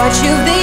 what you've been